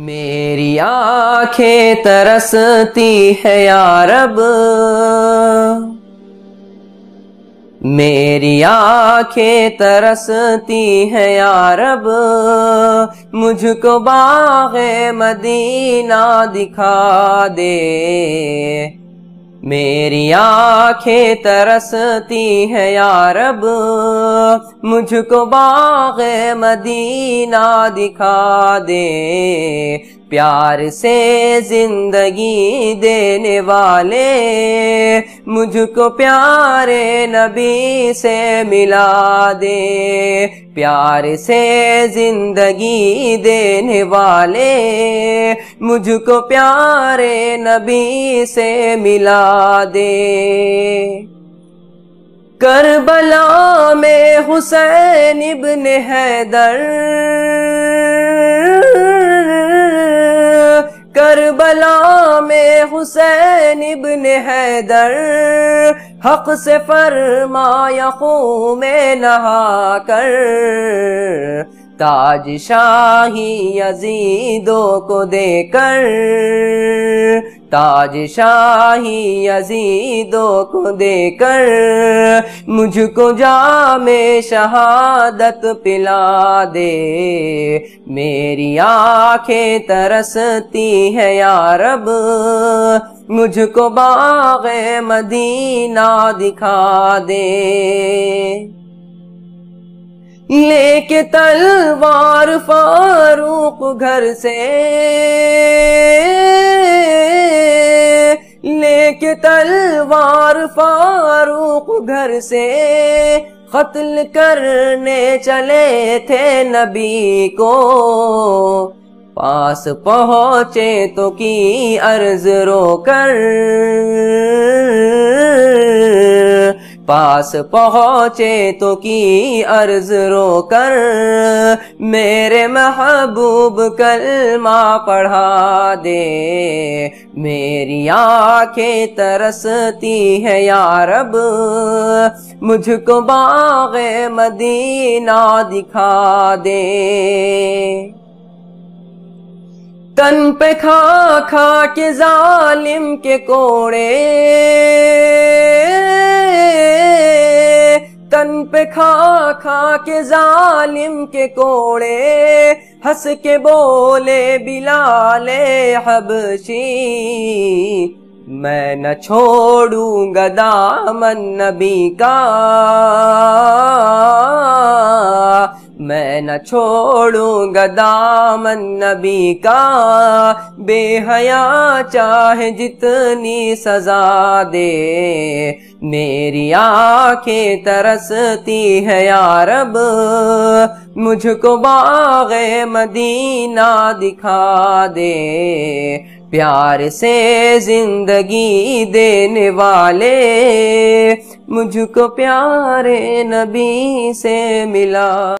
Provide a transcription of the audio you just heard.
मेरी आँखें तरसती है यारब। मेरी आँखें तरसती है यारब। मुझको बाग मदीना दिखा दे। मेरी आँखें तरसती है यारब मुझको बाग मदीना दिखा दे। प्यार से ज़िंदगी देने वाले, मुझको प्यारे नबी से मिला दे। प्यार से ज़िंदगी देने वाले, मुझको प्यारे नबी से मिला दे। करबला में हुसैन इब्न हैदर करबला में हुसैन इब्न हैदर हक से फरमाया में नहा कर ताज शाही यजीदों को देकर ताज शाही यजीदों को देकर मुझको जामे शहादत पिला दे। मेरी आँखें तरसती है यारब मुझको बाग मदीना दिखा दे। लेके तलवार फारूक घर से। लेके तलवार फारूक घर से। कत्ल करने चले थे नबी को। पास पहुँचे तो की अर्ज़ रोकर। पास पहुँचे तो की अर्ज़ रो कर मेरे महबूब कलमा पढ़ा दे। मेरी आँखें तरसती है यारब मुझको बाग मदीना दिखा दे। तन पे खा खा के जालिम के कोड़े तन पे खा खा के जालिम के कोड़े, हंस के बोले, बिलाले हबशी। मैं न छोड़ूँगा दामन नबी का, मैं न छोड़ूँगा दामन नबी का। बेहया चाहे जितनी सजा दे मेरी आँखें तरसती है यारब मुझको बाग मदीना दिखा दे। प्यार से ज़िंदगी देने वाले, मुझको प्यारे नबी से मिला।